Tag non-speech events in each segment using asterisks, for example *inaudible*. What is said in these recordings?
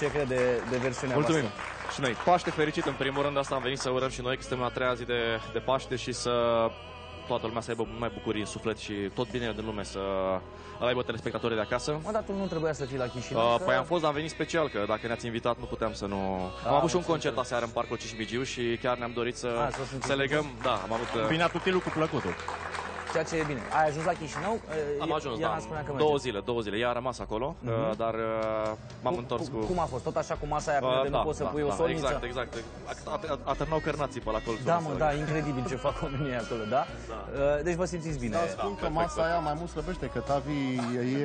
ce crede de versiunea Mulțumim. voastră. Și noi, Paște fericit, în primul rând, asta am venit să urăm și noi, că suntem la treia zi de, de Paște și să toată lumea să aibă mai bucurii în suflet și tot bine din lume să îl aibă telespectatorii de acasă. Mă, dar tu nu trebuia să fii la Chișinău? Uh, că- păi am fost, dar am venit special, că dacă ne-ați invitat nu puteam să nu... am avut și un concert aseară în Parcul Cismigiu și chiar ne-am dorit să, Ah, să simțiți să legăm, da, am avut... uh, Bine atutilul cu plăcutul. Ceea ce e bine. Ai ajuns la Chișinău? Am ajuns, Iana da, spunea că două merge. zile, două zile. Ea a rămas acolo, uh, dar uh, m-am Cum- întors cum, cu... Cum a fost? Tot așa cu masa aia Uh, uh, de nu poți să pui o solniță? Exact, exact. A, a, a târnau cărnații pe la colțul Da, ăsta. mă, da, incredibil ce fac oamenii acolo, da? Uh, Deci vă simțiți bine. Dar spun că masa aia mai mult slăbește, că Tavi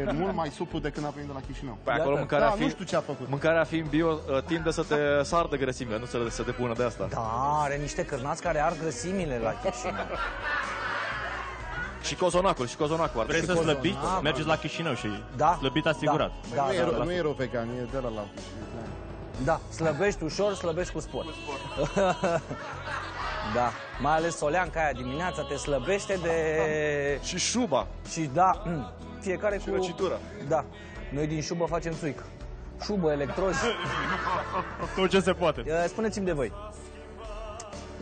e mult mai suplu decât când a venit de la Chișinău. Păi acolo Iată. mâncarea, Da, fi, nu știu ce a făcut. mâncarea fiind bio uh, tinde să te sardă grăsimea, nu să se depună de asta. Da, are niște cărnați care ar grăsimile la Chișinău. *laughs* Și cozonacul, și cozonacul. ar Vreți să trebui. slăbiți? cozonac. Mergeți la Chișinău și Da. slăbit asigurat. Da, nu, da, e, da, nu e rău vegan, e de la la da, slăbești ușor, slăbești cu sport. *laughs* da, mai ales soleanca aia dimineața te slăbește de... Și șuba. Și da, mm, fiecare cu... răcitura. Da, noi din șubă facem țuică. Șubă, electrozi. Tot ce se poate. Uh, Spuneți-mi de voi.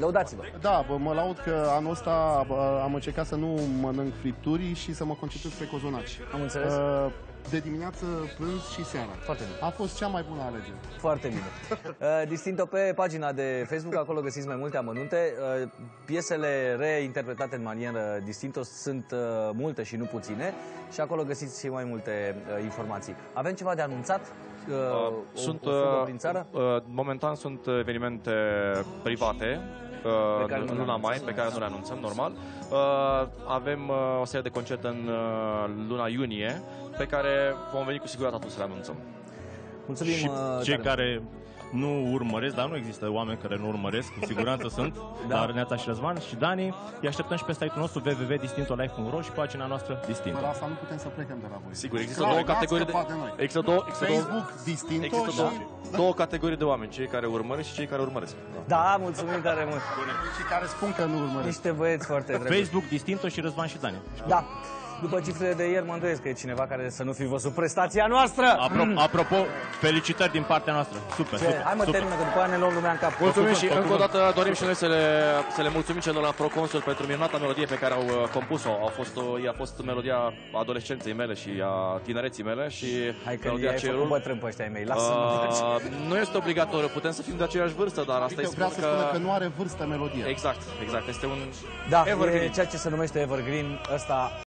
Lăudați-vă. Da, bă, mă laud că anul ăsta bă, am încercat să nu mănânc fripturi și să mă concentrez pe cozonaci. Am înțeles. Uh, De dimineață, prânz și seara. Foarte bine. A fost cea mai bună alegere. Foarte bine. *laughs* Uh, Distinto pe pagina de Facebook, acolo găsiți mai multe amănunte. Uh, Piesele reinterpretate în manieră distintă sunt uh, multe și nu puține și acolo găsiți și mai multe uh, informații. Avem ceva de anunțat? Uh, Uh, o, sunt, o fugă uh, prin țară? uh, momentan sunt evenimente private uh, care nu în le luna mai, anunțați. pe care nu le anunțăm, normal. Uh, avem uh, o serie de concerte în uh, luna iunie, pe care vom veni cu siguranță atunci să le anunțăm. Mulțumim Și uh, cei tare care nu urmăresc, dar nu există oameni care nu urmăresc, cu siguranță *laughs* sunt, Da. dar Neața și Răzvan și Dani, îi așteptăm și pe site-ul nostru www.distintolife.ro și pagina noastră Fără Distinto. asta nu putem să plecăm de la voi. Sigur, există Clar, două n-ați categorii de... scăpat de noi. Există două, există două, Facebook, Distinto există și... două, două categorii de oameni, cei care urmăresc și cei care urmăresc. Da, mulțumim tare mult. și care spun că nu urmăresc. Niște băieți foarte drăguți. Facebook, Distinto și Răzvan și Dani. Da. După cifrele de ieri, mă îndoiesc că e cineva care să nu fi văzut prestația noastră. Apro- apropo, felicitări din partea noastră. Super, Ce? super. Hai mă, super. termină, că după aia ne luăm lumea în cap. Mulțumim și făcut, încă o făcut. dată dorim și noi să le, să le mulțumim celor la Proconsul pentru minunata melodie pe care au uh, compus-o. A fost, o, a fost melodia adolescenței mele și a tinereții mele și Hai că melodia i-ai făcut Cerul. bătrân pe ăștia ai mei. Lasă-mă. Uh, nu este obligatoriu, putem să fim de aceeași vârstă, dar asta Adică îi vrea spun să spună că nu are vârstă melodia. Exact, exact. Este un Da, evergreen. e ceea ce se numește Evergreen. Ăsta